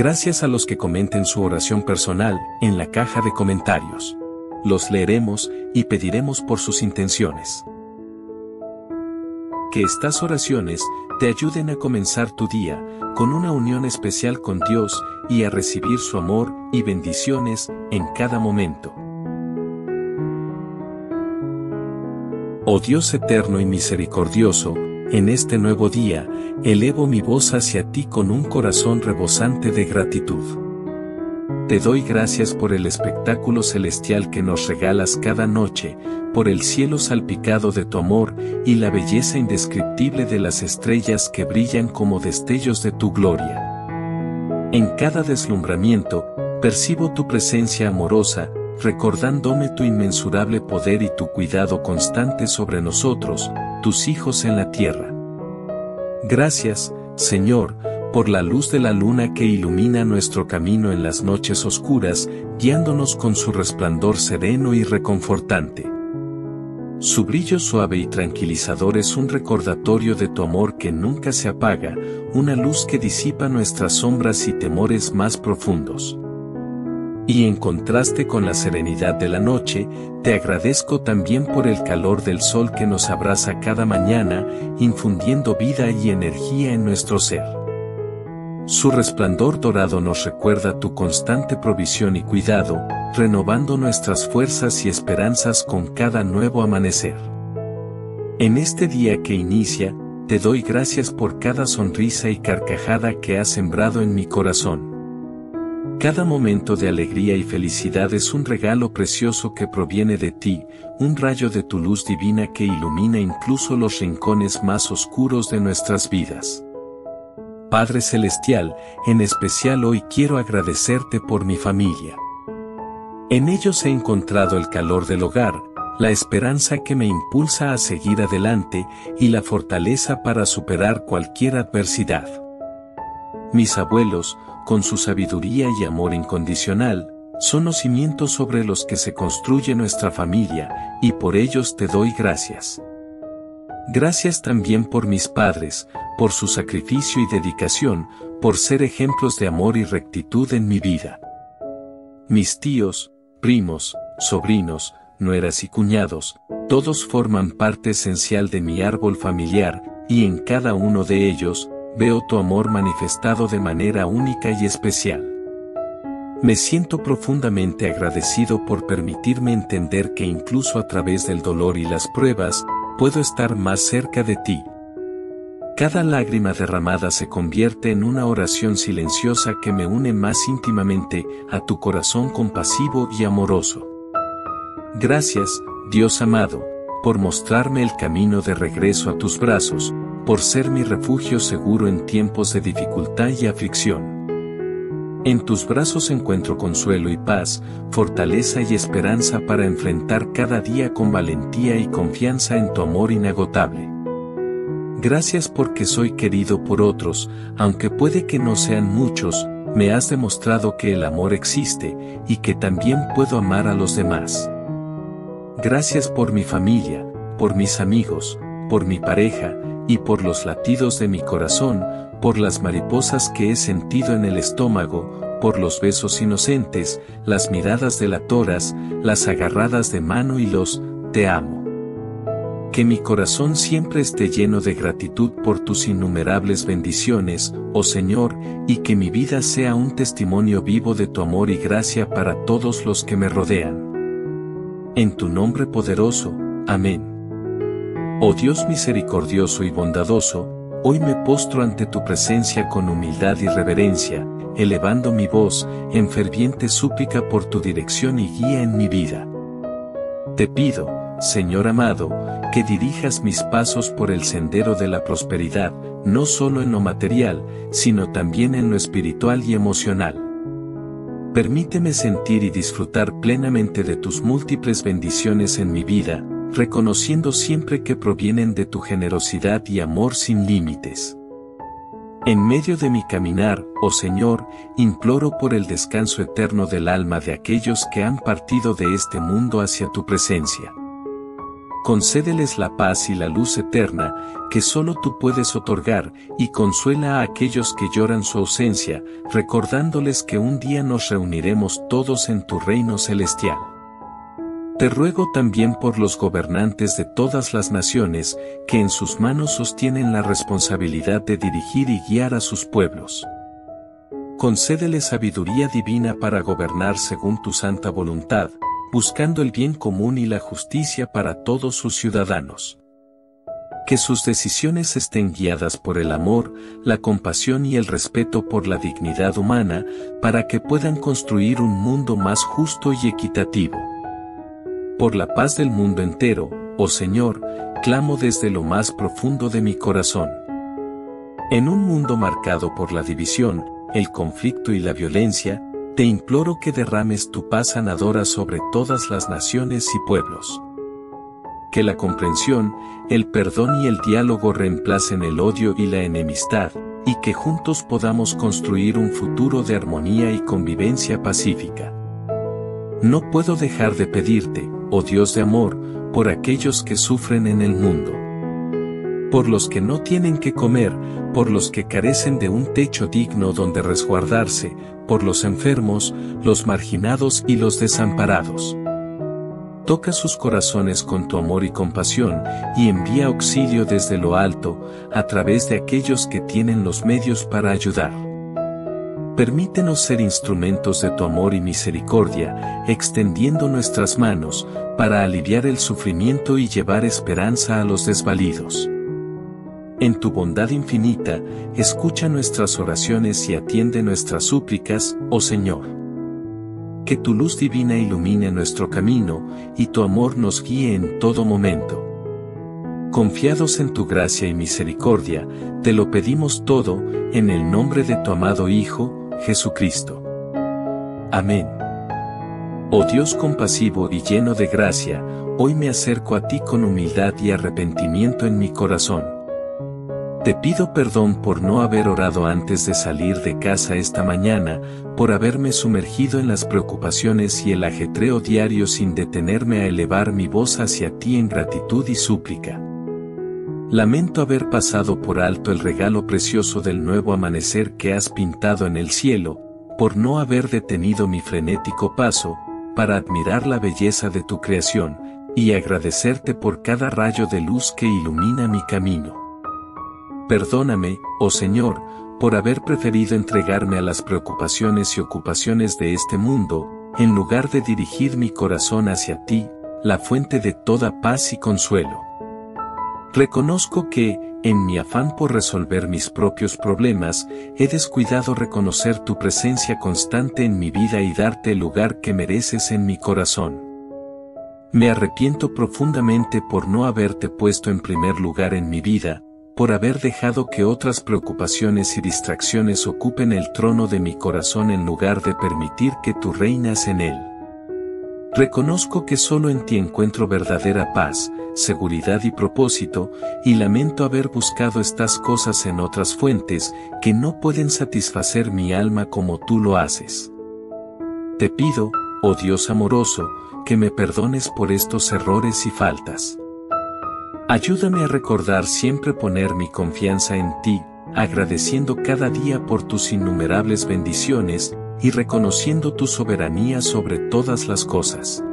Gracias a los que comenten su oración personal en la caja de comentarios. Los leeremos y pediremos por sus intenciones. Que estas oraciones te ayuden a comenzar tu día con una unión especial con Dios y a recibir su amor y bendiciones en cada momento. Oh Dios eterno y misericordioso, en este nuevo día, elevo mi voz hacia ti con un corazón rebosante de gratitud. Te doy gracias por el espectáculo celestial que nos regalas cada noche, por el cielo salpicado de tu amor y la belleza indescriptible de las estrellas que brillan como destellos de tu gloria. En cada deslumbramiento, percibo tu presencia amorosa, recordándome tu inmensurable poder y tu cuidado constante sobre nosotros, tus hijos en la tierra. Gracias, Señor, por la luz de la luna que ilumina nuestro camino en las noches oscuras, guiándonos con su resplandor sereno y reconfortante. Su brillo suave y tranquilizador es un recordatorio de tu amor que nunca se apaga, una luz que disipa nuestras sombras y temores más profundos. Y en contraste con la serenidad de la noche, te agradezco también por el calor del sol que nos abraza cada mañana, infundiendo vida y energía en nuestro ser. Su resplandor dorado nos recuerda tu constante provisión y cuidado, renovando nuestras fuerzas y esperanzas con cada nuevo amanecer. En este día que inicia, te doy gracias por cada sonrisa y carcajada que has sembrado en mi corazón. Cada momento de alegría y felicidad es un regalo precioso que proviene de ti, un rayo de tu luz divina que ilumina incluso los rincones más oscuros de nuestras vidas. Padre Celestial, en especial hoy quiero agradecerte por mi familia. En ellos he encontrado el calor del hogar, la esperanza que me impulsa a seguir adelante y la fortaleza para superar cualquier adversidad. Mis abuelos, con su sabiduría y amor incondicional, son los cimientos sobre los que se construye nuestra familia, y por ellos te doy gracias. Gracias también por mis padres, por su sacrificio y dedicación, por ser ejemplos de amor y rectitud en mi vida. Mis tíos, primos, sobrinos, nueras y cuñados, todos forman parte esencial de mi árbol familiar, y en cada uno de ellos, veo tu amor manifestado de manera única y especial. Me siento profundamente agradecido por permitirme entender que incluso a través del dolor y las pruebas, puedo estar más cerca de ti. Cada lágrima derramada se convierte en una oración silenciosa que me une más íntimamente a tu corazón compasivo y amoroso. Gracias, Dios amado, por mostrarme el camino de regreso a tus brazos, por ser mi refugio seguro en tiempos de dificultad y aflicción. En tus brazos encuentro consuelo y paz, fortaleza y esperanza para enfrentar cada día con valentía y confianza en tu amor inagotable. Gracias porque soy querido por otros, aunque puede que no sean muchos, me has demostrado que el amor existe y que también puedo amar a los demás. Gracias por mi familia, por mis amigos, por mi pareja, y por los latidos de mi corazón, por las mariposas que he sentido en el estómago, por los besos inocentes, las miradas delatoras, las agarradas de mano y los te amo. Que mi corazón siempre esté lleno de gratitud por tus innumerables bendiciones, oh Señor, y que mi vida sea un testimonio vivo de tu amor y gracia para todos los que me rodean. En tu nombre poderoso, amén. Oh Dios misericordioso y bondadoso, hoy me postro ante tu presencia con humildad y reverencia, elevando mi voz en ferviente súplica por tu dirección y guía en mi vida. Te pido, Señor amado, que dirijas mis pasos por el sendero de la prosperidad, no solo en lo material, sino también en lo espiritual y emocional. Permíteme sentir y disfrutar plenamente de tus múltiples bendiciones en mi vida, reconociendo siempre que provienen de tu generosidad y amor sin límites. En medio de mi caminar, oh Señor, imploro por el descanso eterno del alma de aquellos que han partido de este mundo hacia tu presencia. concédeles la paz y la luz eterna, que solo tú puedes otorgar, y consuela a aquellos que lloran su ausencia, recordándoles que un día nos reuniremos todos en tu reino celestial. Te ruego también por los gobernantes de todas las naciones, que en sus manos sostienen la responsabilidad de dirigir y guiar a sus pueblos. Concédele sabiduría divina para gobernar según tu santa voluntad, buscando el bien común y la justicia para todos sus ciudadanos. Que sus decisiones estén guiadas por el amor, la compasión y el respeto por la dignidad humana, para que puedan construir un mundo más justo y equitativo. Por la paz del mundo entero, oh Señor, clamo desde lo más profundo de mi corazón. En un mundo marcado por la división, el conflicto y la violencia, te imploro que derrames tu paz sanadora sobre todas las naciones y pueblos. Que la comprensión, el perdón y el diálogo reemplacen el odio y la enemistad, y que juntos podamos construir un futuro de armonía y convivencia pacífica. No puedo dejar de pedirte, oh Dios de amor, por aquellos que sufren en el mundo por los que no tienen que comer, por los que carecen de un techo digno donde resguardarse, por los enfermos, los marginados y los desamparados. Toca sus corazones con tu amor y compasión, y envía auxilio desde lo alto, a través de aquellos que tienen los medios para ayudar. Permítenos ser instrumentos de tu amor y misericordia, extendiendo nuestras manos, para aliviar el sufrimiento y llevar esperanza a los desvalidos. En tu bondad infinita, escucha nuestras oraciones y atiende nuestras súplicas, oh Señor. Que tu luz divina ilumine nuestro camino, y tu amor nos guíe en todo momento. Confiados en tu gracia y misericordia, te lo pedimos todo, en el nombre de tu amado Hijo, Jesucristo. Amén. Oh Dios compasivo y lleno de gracia, hoy me acerco a ti con humildad y arrepentimiento en mi corazón te pido perdón por no haber orado antes de salir de casa esta mañana, por haberme sumergido en las preocupaciones y el ajetreo diario sin detenerme a elevar mi voz hacia ti en gratitud y súplica. Lamento haber pasado por alto el regalo precioso del nuevo amanecer que has pintado en el cielo, por no haber detenido mi frenético paso, para admirar la belleza de tu creación, y agradecerte por cada rayo de luz que ilumina mi camino. Perdóname, oh Señor, por haber preferido entregarme a las preocupaciones y ocupaciones de este mundo, en lugar de dirigir mi corazón hacia ti, la fuente de toda paz y consuelo. Reconozco que, en mi afán por resolver mis propios problemas, he descuidado reconocer tu presencia constante en mi vida y darte el lugar que mereces en mi corazón. Me arrepiento profundamente por no haberte puesto en primer lugar en mi vida, por haber dejado que otras preocupaciones y distracciones ocupen el trono de mi corazón en lugar de permitir que tú reinas en él. Reconozco que solo en ti encuentro verdadera paz, seguridad y propósito, y lamento haber buscado estas cosas en otras fuentes que no pueden satisfacer mi alma como tú lo haces. Te pido, oh Dios amoroso, que me perdones por estos errores y faltas. Ayúdame a recordar siempre poner mi confianza en ti, agradeciendo cada día por tus innumerables bendiciones, y reconociendo tu soberanía sobre todas las cosas.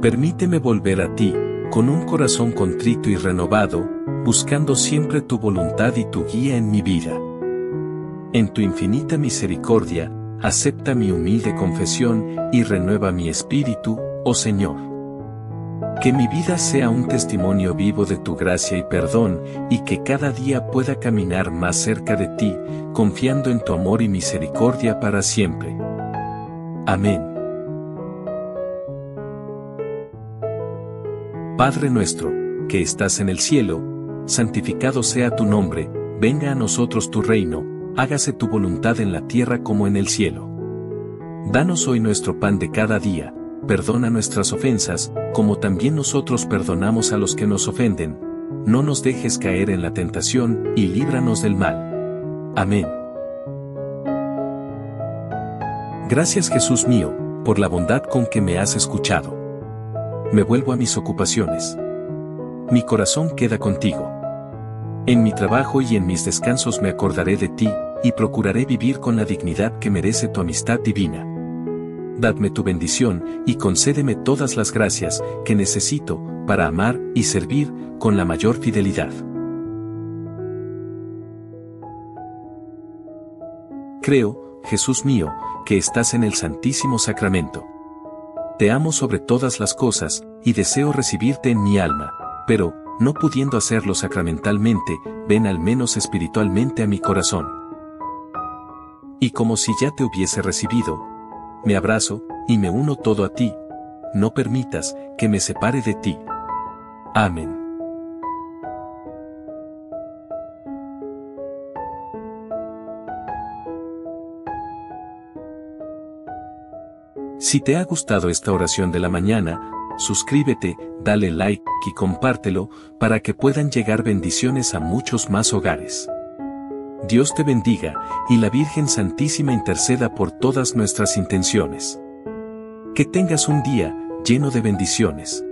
Permíteme volver a ti, con un corazón contrito y renovado, buscando siempre tu voluntad y tu guía en mi vida. En tu infinita misericordia, acepta mi humilde confesión y renueva mi espíritu, oh Señor. Que mi vida sea un testimonio vivo de tu gracia y perdón, y que cada día pueda caminar más cerca de ti, confiando en tu amor y misericordia para siempre. Amén. Padre nuestro, que estás en el cielo, santificado sea tu nombre, venga a nosotros tu reino, hágase tu voluntad en la tierra como en el cielo. Danos hoy nuestro pan de cada día, perdona nuestras ofensas, como también nosotros perdonamos a los que nos ofenden. No nos dejes caer en la tentación, y líbranos del mal. Amén. Gracias Jesús mío, por la bondad con que me has escuchado. Me vuelvo a mis ocupaciones. Mi corazón queda contigo. En mi trabajo y en mis descansos me acordaré de ti, y procuraré vivir con la dignidad que merece tu amistad divina. Dadme tu bendición, y concédeme todas las gracias que necesito para amar y servir con la mayor fidelidad. Creo, Jesús mío, que estás en el Santísimo Sacramento. Te amo sobre todas las cosas, y deseo recibirte en mi alma, pero, no pudiendo hacerlo sacramentalmente, ven al menos espiritualmente a mi corazón. Y como si ya te hubiese recibido, me abrazo, y me uno todo a ti, no permitas que me separe de ti. Amén. Si te ha gustado esta oración de la mañana, suscríbete, dale like y compártelo para que puedan llegar bendiciones a muchos más hogares. Dios te bendiga y la Virgen Santísima interceda por todas nuestras intenciones. Que tengas un día lleno de bendiciones.